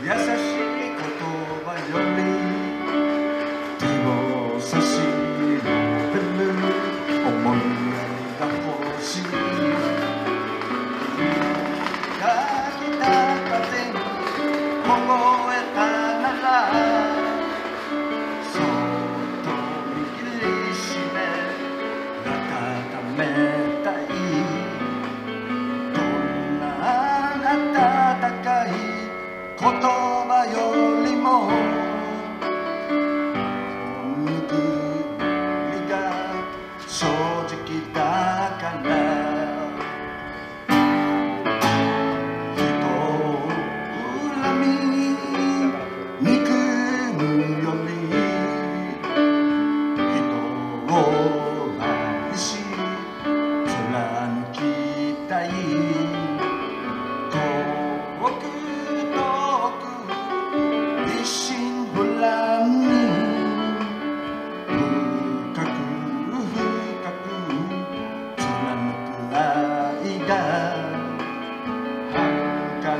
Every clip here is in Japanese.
優しい言葉より手を差し伸べる思いやりが欲しい抱きた風に心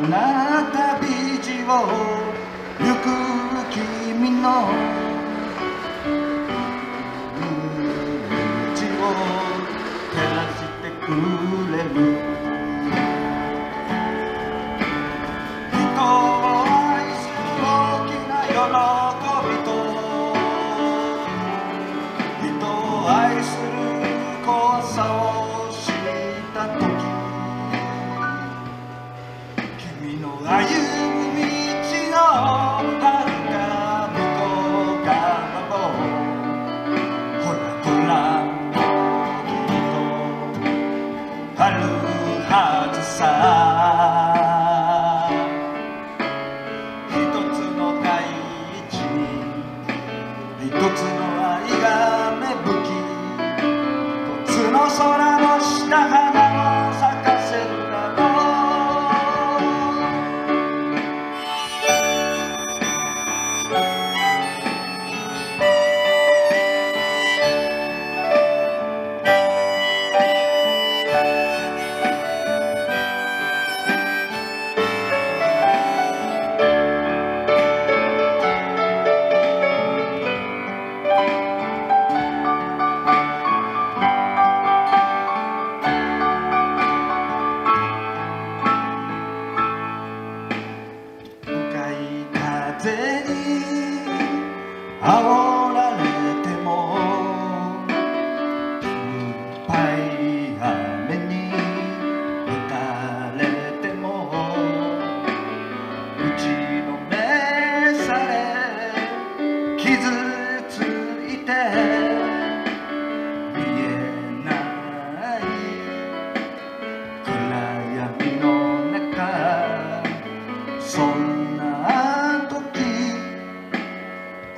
なた道を行く君の道を照らしてくれるさ一つの大地に一つの愛が芽吹き一つの空風に煽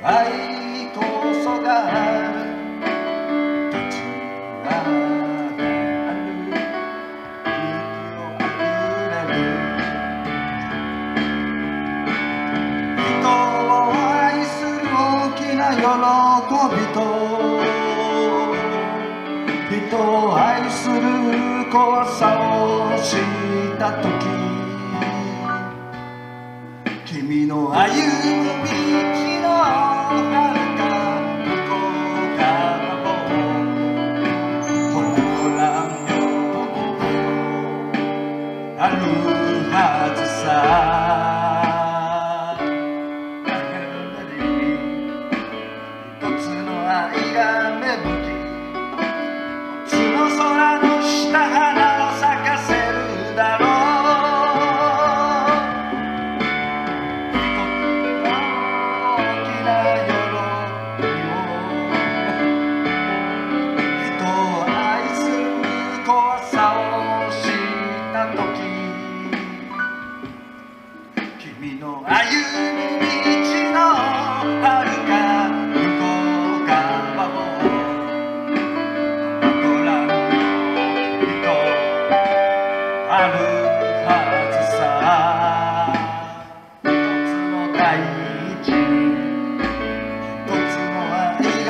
愛こそが立ち上がる息をあふれる人を愛する大きな喜びと人を愛する怖さを知った時君の歩む道君の歩み道のはるか向こう側をはずさ一つの大地一つの愛が